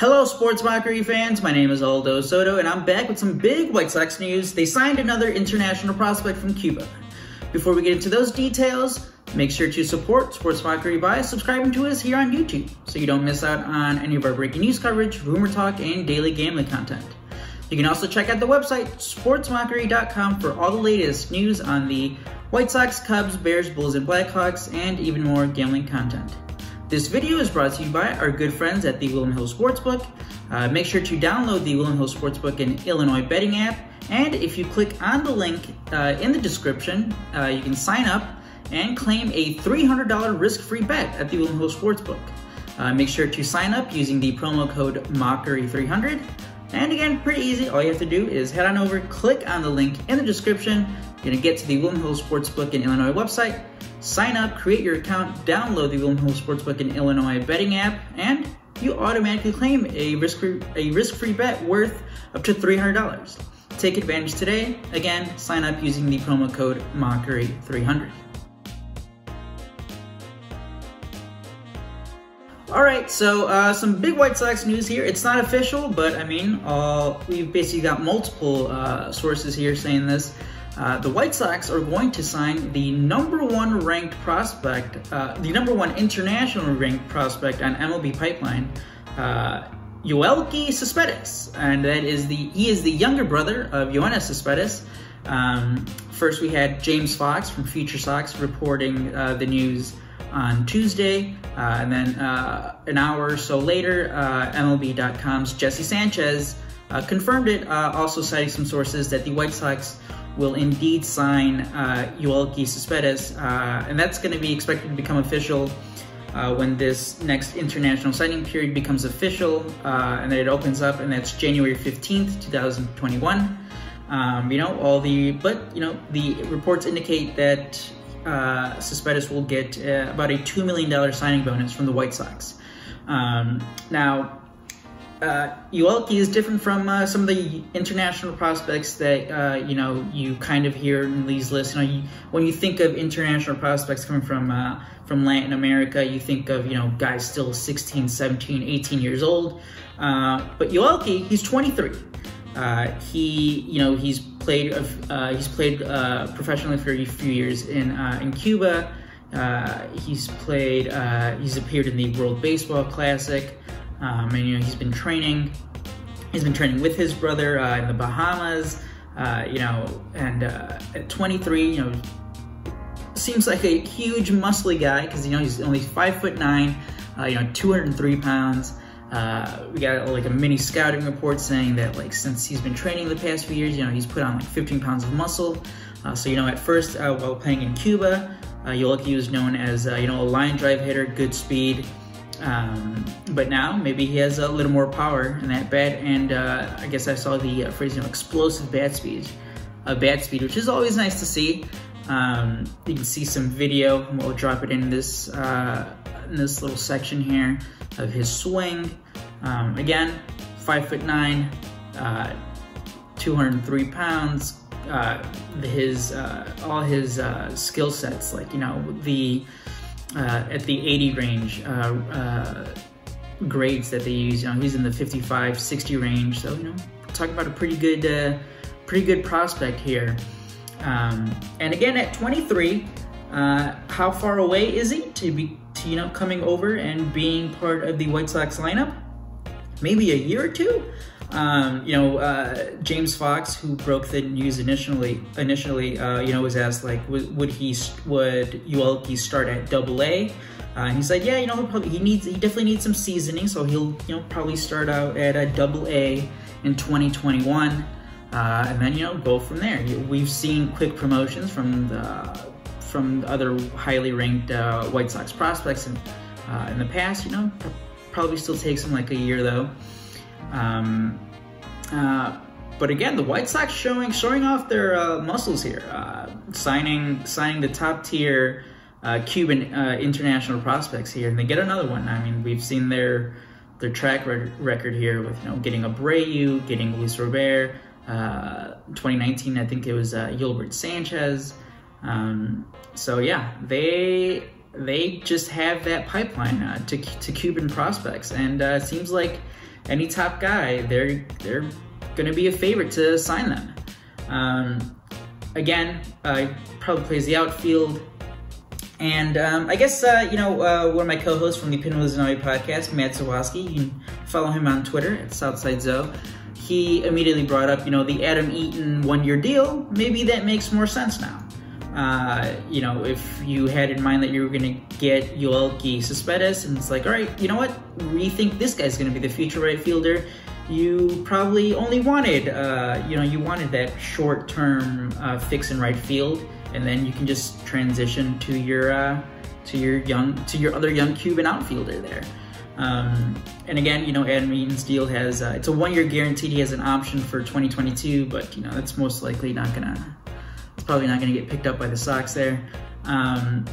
Hello, Sports Mockery fans. My name is Aldo Soto, and I'm back with some big White Sox news. They signed another international prospect from Cuba. Before we get into those details, make sure to support Sports Mockery by subscribing to us here on YouTube so you don't miss out on any of our breaking news coverage, rumor talk, and daily gambling content. You can also check out the website, sportsmockery.com, for all the latest news on the White Sox, Cubs, Bears, Bulls, and Blackhawks, and even more gambling content. This video is brought to you by our good friends at the William Hill Sportsbook. Uh, make sure to download the William Hill Sportsbook and Illinois betting app. And if you click on the link uh, in the description, uh, you can sign up and claim a $300 risk-free bet at the William Hill Sportsbook. Uh, make sure to sign up using the promo code MOCKERY300. And again, pretty easy. All you have to do is head on over, click on the link in the description. You're gonna get to the William Hill Sportsbook in Illinois website Sign up, create your account, download the William Hill Sportsbook in Illinois betting app, and you automatically claim a risk-free a risk-free bet worth up to $300. Take advantage today. Again, sign up using the promo code MOCKERY300. All right, so uh, some big White Sox news here. It's not official, but I mean, we've basically got multiple uh, sources here saying this. Uh, the White Sox are going to sign the number one ranked prospect, uh, the number one international ranked prospect on MLB Pipeline, uh, Cespedes, and that is the he is the younger brother of Yoenis Cespedes. Um, first, we had James Fox from Future Sox reporting uh, the news on Tuesday, uh, and then uh, an hour or so later, MLB.com's Jesse Sanchez confirmed it, also citing some sources that the White Sox will indeed sign uh, Cespedes, uh, and that's going to be expected to become official uh, when this next international signing period becomes official, uh, and then it opens up, and that's January 15th, 2021. Um, you know, all the, but, you know, the reports indicate that uh, will get uh, about a $2 million signing bonus from the White Sox. Um, now, uh, Yoelqui is different from uh, some of the international prospects that uh, you know you kind of hear in these lists. You know, you, when you think of international prospects coming from uh, from Latin America, you think of you know guys still 16, 17, 18 years old. Uh, but Yoelqui, he's 23. Uh, he you know he's played uh, he's played professionally for a few years in in Cuba. he's played he's appeared in the World Baseball Classic. Um, and you know he's been training. He's been training with his brother uh, in the Bahamas. Uh, you know, and uh, at 23, you know, seems like a huge muscly guy because you know he's only five foot nine. Uh, you know, 203 pounds. Uh, we got like a mini scouting report saying that like since he's been training the past few years, you know, he's put on like 15 pounds of muscle. Uh, so you know, at first while playing in Cuba, uh, was known as uh, you know a line drive hitter, good speed. Um, but now maybe he has a little more power in that bat, and uh, I guess I saw the uh, phrase, you know, explosive bat speed, a uh, bat speed, which is always nice to see. Um, you can see some video, we'll drop it in this uh, in this little section here of his swing. Um, again, five foot nine, uh, 203 pounds. Uh, his all his skill sets, like you know the at the 80 range uh, uh, grades that they use. You know, he's in the 55, 60 range. So, you know, talk about a pretty good, uh, pretty good prospect here. Um, and again, at 23, uh, how far away is he to be, to, you know, coming over and being part of the White Sox lineup? Maybe a year or two. Um, you know, uh, James Fox, who broke the news initially, initially, uh, you know, was asked like, would, would he, would Yoelqui start at Double A? Uh, and he's like, yeah, you know, probably, he needs, he definitely needs some seasoning, so he'll, you know, probably start out at a Double A in 2021, uh, and then you know, go from there. We've seen quick promotions from the from other highly ranked uh, White Sox prospects in, uh, in the past. You know, probably still takes him like a year though. Um, uh, but again, the White Sox showing showing off their uh, muscles here, uh, signing signing the top tier uh, Cuban uh, international prospects here, and they get another one. I mean, we've seen their their track record here with you know getting Abreu, getting Luis Robert. Uh, 2019, I think it was Yolbert Sanchez. Um, so yeah, they they just have that pipeline to to Cuban prospects, and it seems like any top guy, they're they're going to be a favorite to sign them. Um, again, uh, probably plays the outfield. And um, I guess, uh, you know, uh, one of my co-hosts from the Opinion Lizanowi podcast, Matt Zawaski, you can follow him on Twitter at Southside Zoe. He immediately brought up, you know, the Adam Eaton one-year deal. Maybe that makes more sense now. Uh, you know, if you had in mind that you were going to get Yoelqui Cespedes, and it's like, all right, you know what? We think this guy's going to be the future right fielder you probably only wanted, uh, you know, you wanted that short-term uh, fix in right field, and then you can just transition to your uh, to your young to your other young Cuban outfielder there. Um, and again, you know, Adam Eaton's deal has uh, it's a one-year guaranteed. He has an option for 2022, but you know that's most likely not gonna. Probably not gonna get picked up by the Sox there. Um,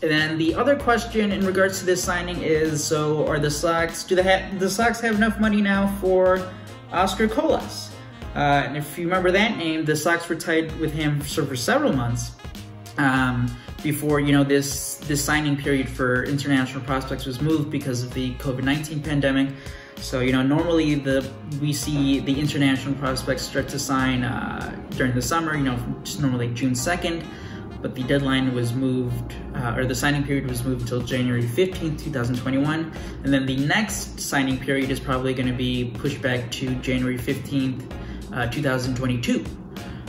and then the other question in regards to this signing is, so are the Sox, do the, the Sox have enough money now for Oscar Colas? Uh, and if you remember that name, the Sox were tied with him for, for several months um, before, you know, this, this signing period for international prospects was moved because of the COVID-19 pandemic. So, you know, normally the we see the international prospects start to sign uh, during the summer, you know, just normally June 2nd but the deadline was moved, uh, or the signing period was moved until January 15th, 2021. And then the next signing period is probably going to be pushed back to January 15th, uh, 2022.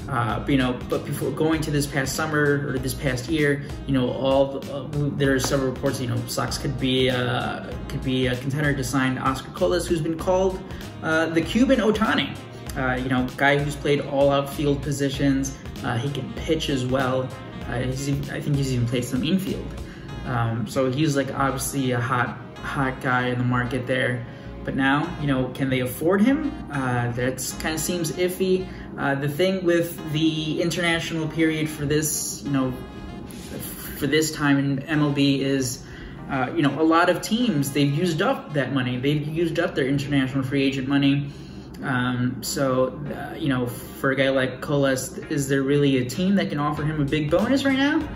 Uh, you know, but before going to this past summer or this past year, you know, all uh, there are several reports. You know, Sox could be uh, could be a contender to sign Oscar Colas, who's been called uh, the Cuban Otani. Uh, you know, guy who's played all outfield positions. Uh, he can pitch as well. Even, I think he's even played some infield. Um, so he's like obviously a hot, hot guy in the market there. But now, you know, can they afford him? Uh, that kind of seems iffy. Uh, the thing with the international period for this, you know, for this time in MLB is, uh, you know, a lot of teams, they've used up that money. They've used up their international free agent money. Um, so, uh, you know, for a guy like Colas, is there really a team that can offer him a big bonus right now?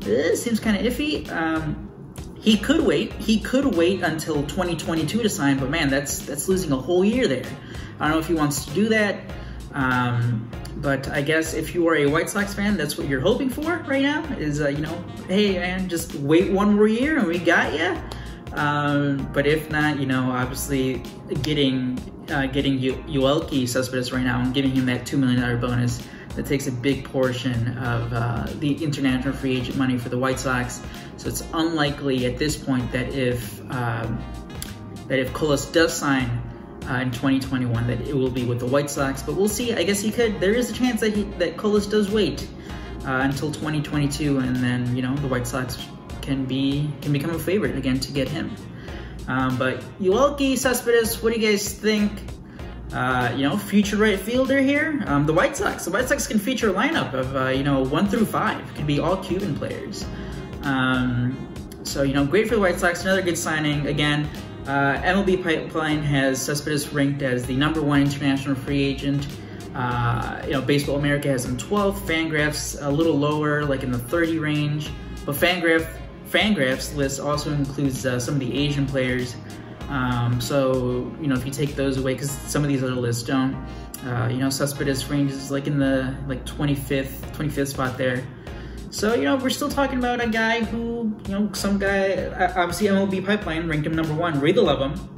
This seems kind of iffy. Um, he could wait. He could wait until 2022 to sign, but man, that's that's losing a whole year there. I don't know if he wants to do that. Um, but I guess if you are a White Sox fan, that's what you're hoping for right now. Is uh, you know, hey man, just wait one more year and we got you. Um, but if not, you know, obviously getting uh, getting Yoelqui Cespedes right now and giving him that $2 million bonus, that takes a big portion of uh, the international free agent money for the White Sox. So it's unlikely at this point that if um, that if Colas does sign uh, in 2021, that it will be with the White Sox. But we'll see. I guess he could. There is a chance that he, that Colas does wait uh, until 2022, and then you know the White Sox can be can become a favorite again to get him. Um, but Yoelqui Cespedes, what do you guys think? Uh, you know, future right fielder here. Um, the White Sox. The White Sox can feature a lineup of uh, you know one through five. Could be all Cuban players. Um, so you know, great for the White Sox. Another good signing. Again, uh, MLB Pipeline has Cespedes ranked as the number one international free agent. Uh, you know, Baseball America has him 12th. Fangraphs a little lower, like in the 30 range. But Fangraph Fangraphs list also includes uh, some of the Asian players. Um, so, you know, if you take those away, because some of these other lists don't, uh, you know, Cespedes ranges like in the like 25th, 25th spot there. So, you know, we're still talking about a guy who, you know, some guy, obviously MLB Pipeline ranked him number one. Really love him.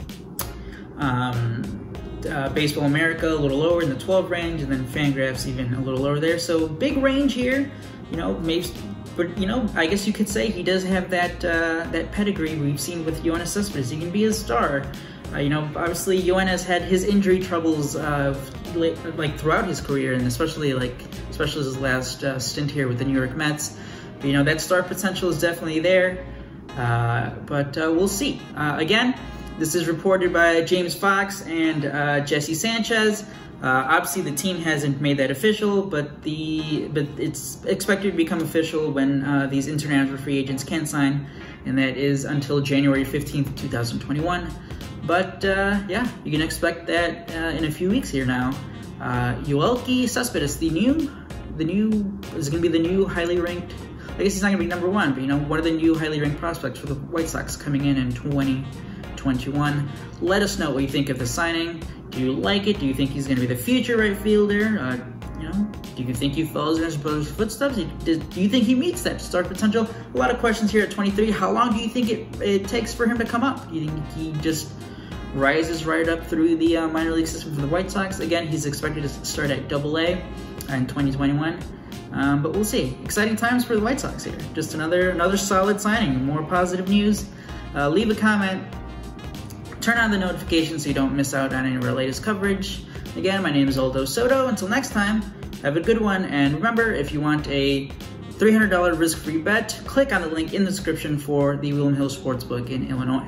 Um, uh, Baseball America a little lower in the 12 range, and then Fangraphs even a little lower there. So big range here. You know, maybe but you know, I guess you could say he does have that uh, that pedigree we've seen with Yoenis Cespedes. He can be a star. Uh, you know, obviously Yoenis had his injury troubles uh, like throughout his career, and especially like especially his last uh, stint here with the New York Mets. But, you know, that star potential is definitely there. Uh, but uh, we'll see. again, this is reported by James Fox and Jesse Sanchez. Uh, obviously, the team hasn't made that official, but the but it's expected to become official when uh, these international free agents can sign, and that is until January 15th, 2021. But uh, yeah, you can expect that uh, in a few weeks here now. Uh, Yoelqui Cespedes, the new, the new is going to be the new highly ranked. I guess he's not going to be number one, but you know, one of the new highly ranked prospects for the White Sox coming in in 2021. 2021. Let us know what you think of the signing. Do you like it? Do you think he's going to be the future right fielder? Uh, you know, do you think he follows in his brother's footsteps? Do you think he meets that star potential? A lot of questions here at 23. How long do you think it, it takes for him to come up? Do you think he just rises right up through the uh, minor league system for the White Sox? Again, he's expected to start at Double A in 2021. Um, but we'll see. Exciting times for the White Sox here. Just another another solid signing. More positive news. Uh, leave a comment. Turn on the notifications so you don't miss out on any of our latest coverage. Again, my name is Aldo Soto. Until next time, have a good one. And remember, if you want a $300 risk-free bet, click on the link in the description for the William Hill Sportsbook in Illinois.